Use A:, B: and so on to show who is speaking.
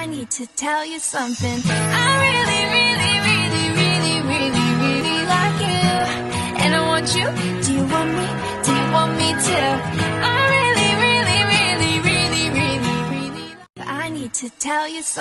A: I need to tell you something. I really, really, really, really, really, really like you. And I want you. Do you want me? Do you want me to? I really, really, really, really, really, really. I need to tell you something.